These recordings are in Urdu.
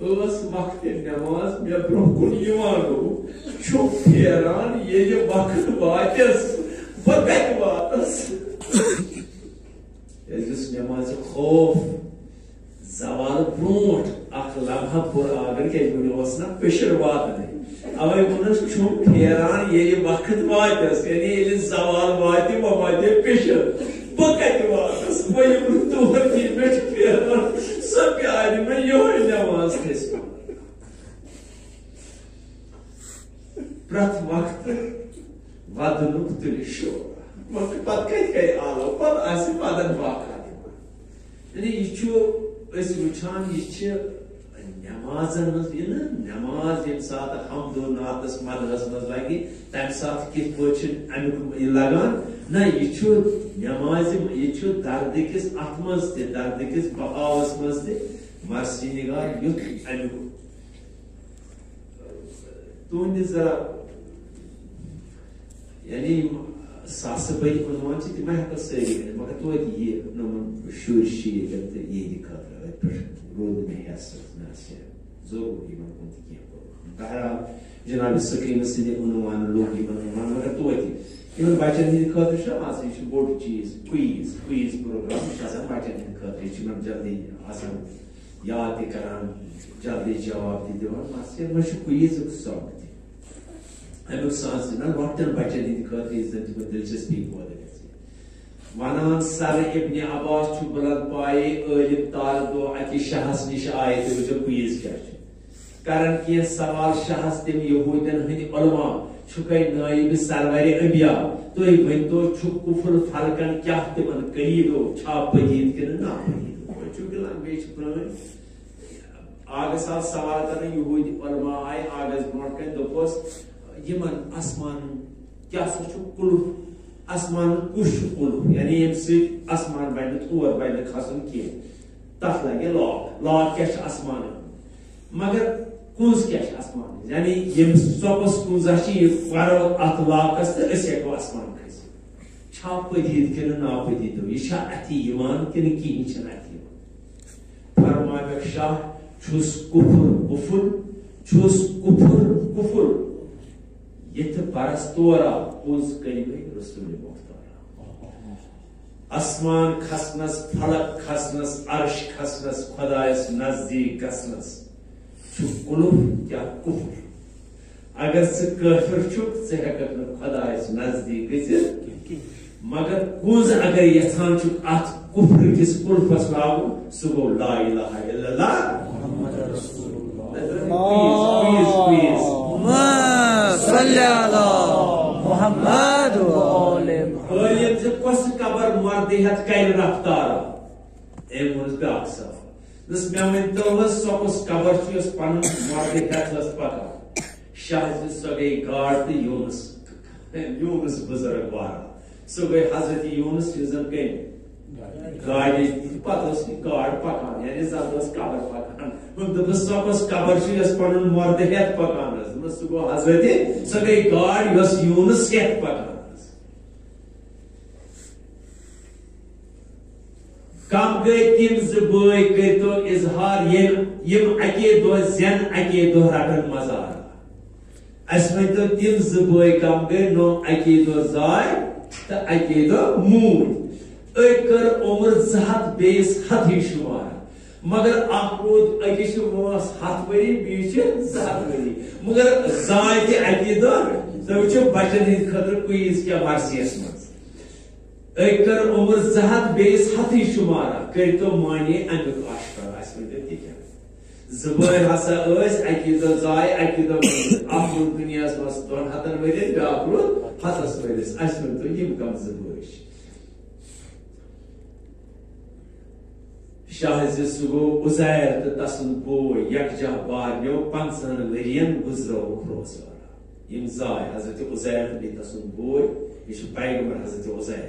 ٲس وقتہِ نٮ۪ماز مےٚ برٛونٛہہ کُن یِوان چھُ پھیران ییٚلہِ وقت واتٮ۪س بہٕ کتہِ واتس أزِس نٮ۪مازِ خوف زوال برٛونٛٹھ اکھ لمحہ پوٚر آگر کیٛازِ وُنہِ اوس نا پِشر واتنٕے اوے ووٚنُس چھُم پھیران ییٚلہِ وقت واتٮ۪س یعنی ییٚلہِ زوال واتہِ وۄنۍ واتہِ پِشر بہٕ کتہِ واتس بہٕ یِمہٕ نہٕ تور کِہیٖنۍ مےٚ پھیران سۄ پیارِ مےٚ یِہوے نٮ۪ماز کھسہِ پرٛٮ۪تھ وقتہٕ ودنُک تُلہِ شور پتہٕ کتہِ کرِ آلو پتہٕ آسہِ ودن واقع دِوان یعنی یہ چھُ أسۍ وٕچھان یہِ چھِ نٮ۪مازن منٛز یہِ نہٕ نٮ۪ماز ییٚمہِ ساتہٕ حمد و ناتس نہ یہِ چھُ نٮ۪مازِ یہِ چھُ دردٕکِس اتھ بہاوس منٛز تہِ مرسی نگار یُتھ امیُک ذرا یعنی ساسہٕ بٔدۍ عنوان چھِ تِمے ہٮ۪کو مگر توتہِ یہِ نۄمن شُرۍ چھِ ییٚتٮ۪ن تہٕ یِہنٛدِ خٲطرٕ أتھۍ پٮ۪ٹھ روٗد بہرحال جناب سکیٖنہٕ سٕنٛدِ عنوان لوٚگ یِمن عنوان مگر توتہِ یِمن بچن ہٕنٛدِ خٲطرٕ چھُ مان یہِ چھُ بوٚڑ چیٖز پروگرام یہِ چھُ آسان بچن ہٕنٛدِ خٲطرٕ یہِ چھُ یِمن جلدی آسان یاد تہِ کران جلدی جواب تہِ دِوان بس یتھ چھُ کویِزُک سبق تہِ امیُک سانس دِوان لۄکٹٮ۪ن بچن ہٕنٛدِ خٲطرٕ یُس زن تِمن دلچسپی پٲدٕ گژھِ ونان سر ابن عباس چھُ بلند پایے عٲلم طالب دو شاہس نِش آیہِ تُہۍ وٕچھو کویِز کیٛاہ چھُ کرن کینٛہہ سوال شاہس تِم یہوٗدین ہٕنٛدۍ علما چھُکے نٲیب سرورِ ابیا تُہۍ ؤنۍتو چھُ کُفر فرقن کیٛاہ تِمن قریٖدو چھا پٔدیٖد کِنہٕ ناپٔدیٖد چوٗنکہِ لنگویج چھِ پرٲنۍ آگس آو سوال کرنہٕ یہوٗدۍ علما آیہِ آگس برونٛٹھ کَنہِ دوٚپُس یمن آسمان کیا سا چھُ کُلُف آسمان کُس چھُ یعنی ییٚمہِ سۭتۍ آسمان بنہِ نہٕ تور بنہِ نہٕ کھسُن کینٛہہ تتھ لاک لاک کیاہ چھُ آسمانن مگر کُنز کیاہ چھِ آسمانس یعنی ییٚمہِ سۄکُس کُنزا چھِ یہِ کرو اتھ لاکس تہٕ أسۍ ہٮ۪کو آسمان کھٔسِتھ چھا پٔدیٖد کِنہٕ ناپٔدیٖد یہِ چھا اَتھِ یِوان کِنہٕ کِہیٖنۍ چھُنہٕ اَتھِ یِوان فرمایک شاہ چھُس کُفر کُفر چھُس کُفر کُفر. یتھ برس تورا پوز کلمہ رسول مختار اسمان کھسنس فلک کھسنس عرش کھسنس خدایس نزدیک گژھنس چھُ کلف کیا کفر. اگر ژٕ کٲفر چھُکھ ژٕ ہٮ۪ککھ نہٕ خدایس نزدیک گٔژھِتھ مگر کُنز اگر یژھان چھُکھ اتھ کفر کِس کلفس لاگُن سُہ گوٚو لا الہ الا اللہ. محمد رسول محمد عالم ژٕ کۄس قبر مردی ہٮ۪تھ کرِ رفتار. أمۍ ووٚنُس بیٛاکھ سوال دوٚپُس مےٚ ؤنۍتو حظ کۄس قبر چھِ یۄس پنُن ہٮ۪تھ ٲس پکان شاہ زِ سۄ گٔے گاڈ تہٕ یوٗنس یوٗنس بُزرگ واریاہ سۄ گٔے حضرت یوٗنس یُس زن کٔمۍ گاڑِ پتہٕ ٲس یہِ گاڈ پکان یعنی زن ٲس قبر پکان دوٚپُس سۄ قبر چھِ یۄس پنُن مردٕ ہٮ۪تھ پکان ٲس دوٚپمس سُہ گوٚو حضرت سۄ گٔے گاڈ یۄس یوٗنس ہٮ۪تھ پکان ٲس کم گٔے تِم زٕ بٲے کٔرتو اظہار ییٚلہِ یِم اکے زین اکے دۄہ رٹن مزار۔ اسہِ ؤنۍتو تِم زٕ بٲے کم گٔے نوٚم اکے دۄہ زاے تہٕ اکے دۄہ موٗدۍ أکۍ کٔر عمر زٕ ہتھ بیٚیِس ہتھٕے شُمار۔ مگر اکھ روٗد أکِس چھِ وٲنٛس ہتھ ؤری بیٚیِس چھِ زٕ ہتھ ؤری مگر زاے تہِ اکے دۄہ تُہۍ وٕچھِو بچن ہٕنٛدِ خٲطرٕ کُیز کیٛاہ مرثیس منٛز أکۍ عمر زٕ ہتھ بیٚیِس ہتھٕے شُمارا کٔرتو مانے امیُک آشکار اسہِ ؤنۍتو تہِ کیٛاہ زٕ بٲے ہسا ٲسۍ اکہِ دۄہ زاے اکہِ دۄہ اکھ روٗد دُنیاہس منٛز دۄن ہتن ؤرین بیٛاکھ روٗد ہتس ؤرِس اسہِ ؤنۍتو یِم کم زٕ شاہ زِ سُہ گوٚو اُزیر بوے یکجاہ بارنیو پنژہن ؤرین گُزرووُکھ روزگار یِم زاے حضرت اُزیر تہٕ بیٚیہِ تسُنٛد بوے یہِ چھُ پیغمبر حضرت اُزیر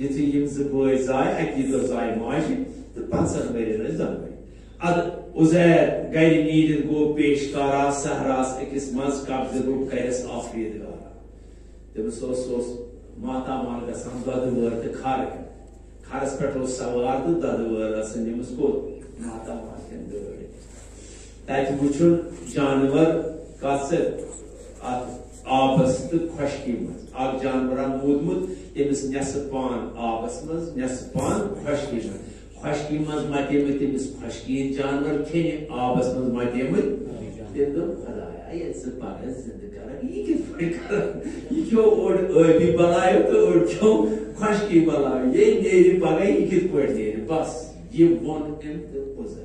یِتھُے یِم زٕ بٲے زاے اکی دۄہ زاے ماجہِ تہٕ پنژہن ؤرین ٲسۍ دۄنوے ادٕ اُزیر گرِ نیٖرِتھ گوٚو پیشکارا سہراس أکِس منٛز قبضہٕ گوٚو کرٮ۪س آفریٖد گارا تٔمِس اوس سُہ اوس ماتامال گژھان دۄدٕ وٲر تہٕ کھر کھرس پٮ۪ٹھ اوس سوار تہٕ دۄدٕ وٲر ٲسن أمِس کوٚت ماتامال آبس تو خشکی مز اخ جانور مودمت تمس نصف پان آبس مز نصف پان خشکی مز خشکی مز متے تمس خشکین جانور کھین آبس مز متے تم دو خدایا، یہ سے پاگل زندہ کرا یہ کس پڑھ کرا یہ کیوں اور ابھی بلائے تو اور کیوں خشکی بلائے؟ یہ نیری پاگل یہ کس پڑھ دے بس، یہ ون ام تو گزر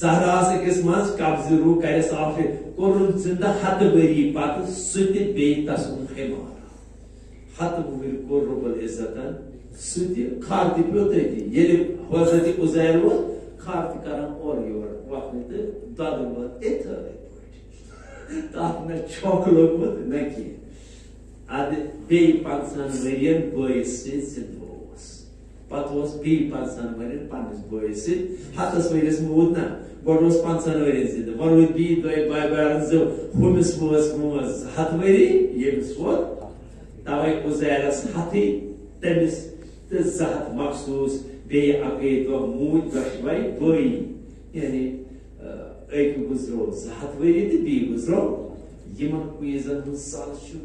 سہراس اکس مز قبض رو کر صاف کورن زندہ ہت بری پت ست بی تس ان خمار ہت بری کور رب العزت ست کھار تہ پیو تھی یل حضرت عزیر ووت کھار تہ کران اور یور وقت تو دد ووت اتھ تات نہ چھوک لوگمت نہ کی اد بی پانسان ورین بٲیس سۭتۍ زندہ اوس پتہٕ اوس بیٚیہِ پانٛژہن ؤرین پننس بٲیس سۭتۍ ہتس ؤرِس موٗد نہ گۄڈٕ اوس پانٛژہن ؤرین زندہ وۄنۍ روٗدۍ بیٚیہِ دۄیہِ باے بارن زٕ ہُمِس وٲژ مٲنٛز ہتھ ؤری ییٚمِس ووت توے عزیرس ہتھٕے تٔمِس تہٕ زٕ ہتھ مخصوٗص بیٚیہِ اکے دۄہ موٗدۍ بٲیی یعنی أکۍ گُزرو زٕ ہتھ ؤری تہٕ بیٚیہِ گُزرو یِمن کُیٖزن ہُنٛد سل چھُ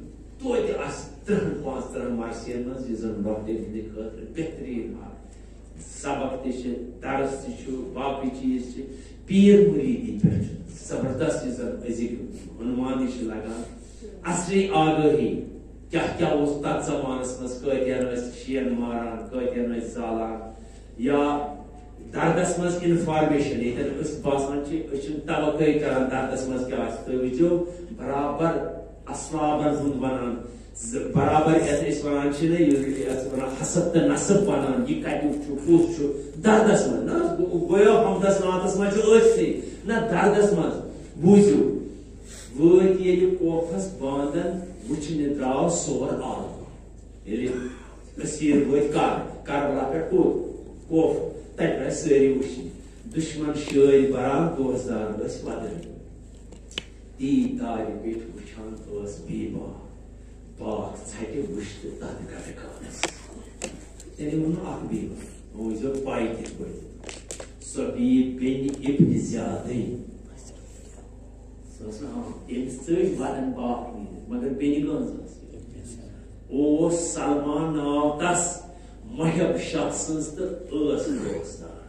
توتہِ آسہِ ترٕہن پانٛژھ ترٕہن منٛز یُس زن لۄکٹٮ۪ن ہٕنٛدِ خٲطرٕ بہتریٖن اکھ سبق تہِ چھِ درس تہِ چھُ باقٕے چیٖز چھِ پیر مریدی پٮ۪ٹھ چھُ زبردست یُس زن أزِکۍ عنوان چھِ لگان اصلی آگٲہی کیٛاہ کیٛاہ اوس تتھ زمانس منٛز کۭتیاہ ٲسۍ شین ماران کۭتیاہ ٲسۍ زالان یا دردس منٛز انفارمیشن ییٚتٮ۪ن أسۍ باسان چھِ أسۍ چھِنہٕ توقع کران دردس منٛز کیٛاہ آسہِ تُہۍ وٕچھِو برابر اسبابن ہُنٛد ونان برابر یتھ أسۍ ونان چھِ یتھ ونان حسب تہٕ نصب ونان یہِ کتیُک چھُ کُس چھُ دردس منٛز نہ گویا حمدس ناتس منٛز چھُ أتھۍ نہ دردس منٛز بوٗزِو وٲتۍ ییٚلہِ کوفس باندن وٕچھنہِ درٛاو سور عالم ییٚلہِ أسیٖر وٲتۍ کر کربلا پٮ۪ٹھ کوٚت کوف تتہِ ٲسۍ سٲری وٕچھنہِ دُشمن شٲرۍ بران دوستدار ٲسۍ ودٕنۍ تی دارِ پیٚٹھ وٕچھان ٲس بیٚیہِ باغ باغ ژھٹہِ وٕچھ تہٕ تتھ گٹہٕ کانس تیٚلہِ ووٚن اکھ بیٚیہِ وۄنۍ وٕچھزیو پاے کِتھ پٲٹھۍ سۄ بیٚیہِ بیٚنہِ اِبنہِ زیادٕے سۄ ٲس نہٕ تٔمِس ژٔج ودن باغ نیٖرِتھ مگر بیٚنہِ کٲنٛس ٲس اوس سلمان ناو تس محب شاہ سٕنٛز تہٕ ٲس دوستدار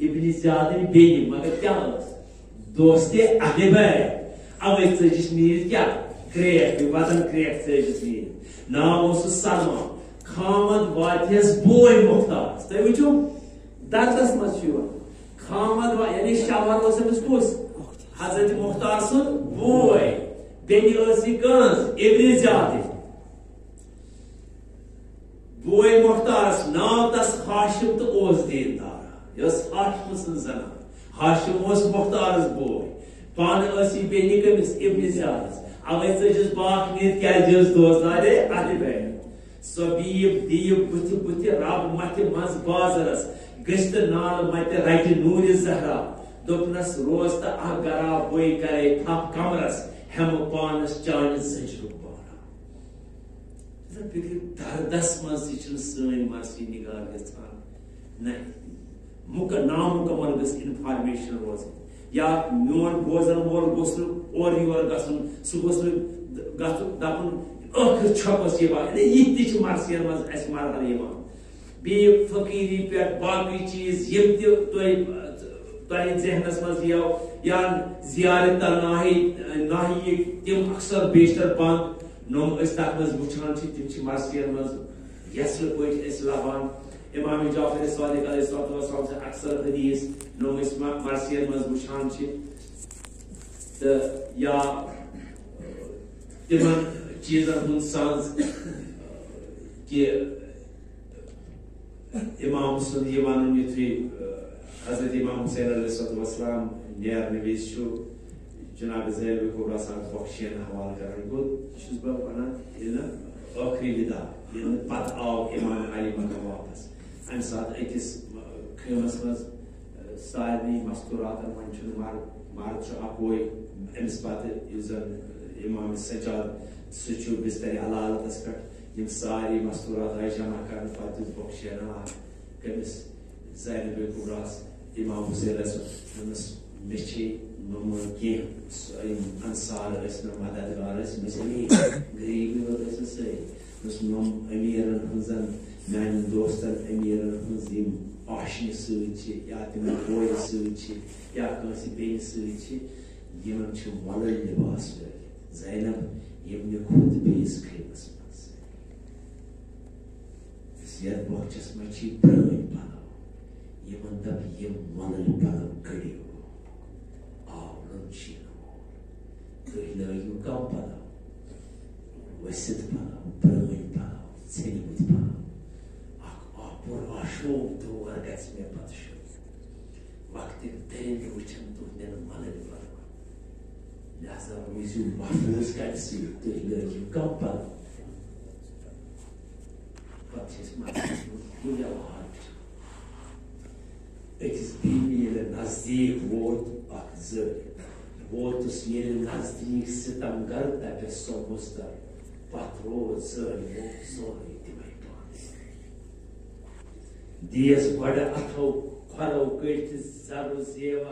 ابن زیادٕنۍ بیٚنہِ مگر کیٛاہ ٲس دوستہِ اَدِبے اوے ژٔجِس نیٖرِتھ کیٛاہ کرٛیک وَدن کرٛیک ژٔجِس نیٖرِتھ ناو اوسُس سلمان خامد واتیس بوے مختار تُہۍ وٕچھِو دردس منٛز چھُ یِوان خامد یعنی شاور اوس أمِس کُس حضرت مختار سُنٛد بوے بیٚنہِ ٲس یہِ کٲنٛس ابن زیادٕ بوے مختارس ناو تس ہاشم تو اوس دیندار یہ ٲس ہاشم سٕنٛز زنان ہاشم اوس مختارس بوے پانہٕ ٲس یہِ بیٚنہِ کٔمِس ابن زیادس اوے ژٔجِس باکھ نِتھ کیازِ ٲس دوستدارے اَدٕ بیٚیہِ سۄ بیٖب دیٖب بٕتھِ بٕتھِ رب متھِ منٛز بازرس گٔژھۍ تہٕ نالہٕ متہِ رٹہِ نوٗرِ زہرا دوٚپنس روز تہٕ اکھ گرا کرے تھپھ کمرس ہٮ۪مہٕ پانس چانہِ زٔجرُک فکر دردس مز تہ سن مرضی نگار گژھان نہ مک نامکمل گژھ انفارمیشن روز یا میون بوزن وول گوس اور یور گژھن سہ گوس دپن ٲخر چھپس یوان یہ تہ یعنی مرثین مز اس مرحل یوان بیٚیہِ فقیٖری پٮ۪ٹھ باقٕے چیٖز یِم تہِ تۄہہِ تۄہہِ ذہنس منٛز یِیو یا زیارت ناہی ناہی تِم اکثر بیشتر بنٛد نوم اس تک مز وچھان چھ تم چھ مرثین مز یسل پٲٹھۍ أسۍ لبان امام جعفر صادق علیہ الصلوۃ والسلام سے اکثر حدیث نوم اس مرثین مز وچھان چھ یا تمن چیزن ہُنٛد سنز کہ امام سُنٛد یہِ وَنُن یُتھُے حضرت امام حسین علیہ الصلوۃ والسلام نیرنہٕ وِزِ چھُ جناب زیل کو باسان بخشین حوال کرن گو چھس بہ ونان ییٚلہِ ٲخری ودا ییٚلہِ پتہٕ آو امام علی مقام واپس۔ امہِ ساتہٕ أکِس خیمس منٛز سارنٕے مستوراتن وۄنۍ چھُنہٕ مرد مرد چھُ اکوے أمِس پتہٕ یُس زن امام سجاد سُہ چھُ بستر علالتس پٮ۪ٹھ یِم ساری مستورات آیہِ جمع کرنہٕ پتہٕ دیُت بخشین اکھ کٔمِس زینب کبراس امام حسین دس مے نم کی انصار نا مددگار امیر غریبی یوت سی نم امیرن ہن میانٮ۪ن دوستن أمیٖرن ہٕنٛز یِم آشنہِ سۭتۍ چھِ یا تِمن کورِ سۭتۍ چھِ یا کٲنٛسہِ بیٚنہِ سۭتۍ چھِ یِمن چھِ وَلٕے لِباس لٲگِتھ زینب یِم نہٕ کھوٚت بیٚیِس خیمس منٛز یتھ بۄچھس منٛز چھِ پرٛٲنۍ پَلو. یِمن دَپ یِم وَلٕنۍ پَلو کٔڑِو آورُن شیٖنہٕ وول تُہۍ لٲگِو کَم پَلو. ؤسِتھ پَلو پَلو. تور گژھِ مےٚ پتہٕ شُر وقتٕکۍ دٔرِنٛد وٕچھن تُہنٛدٮ۪ن ولٕلۍ پلو لہذا روٗزِو محفوٗظ کَتہِ سۭتۍ تُہۍ لٲگِو کم پلو پتہٕ چھِ أسۍ مطلب کُلٮ۪و ہاتھ أکِس بیٚنہِ ییٚلہِ نزدیٖک ووت اکھ زٔر ووتُس ییٚلہِ Dias para a qual o que te sabe o seu